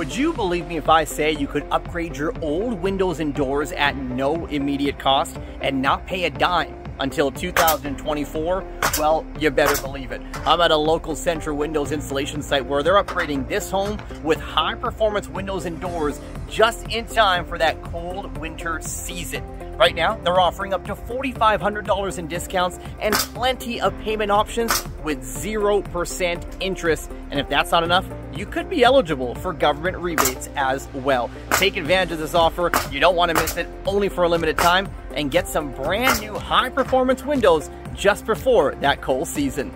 Would you believe me if I say you could upgrade your old windows and doors at no immediate cost and not pay a dime until 2024? Well, you better believe it. I'm at a local Centra Windows installation site where they're upgrading this home with high performance windows and doors just in time for that cold winter season. Right now, they're offering up to $4,500 in discounts and plenty of payment options with 0% interest. And if that's not enough, you could be eligible for government rebates as well. Take advantage of this offer. You don't want to miss it only for a limited time and get some brand new high performance windows just before that cold season.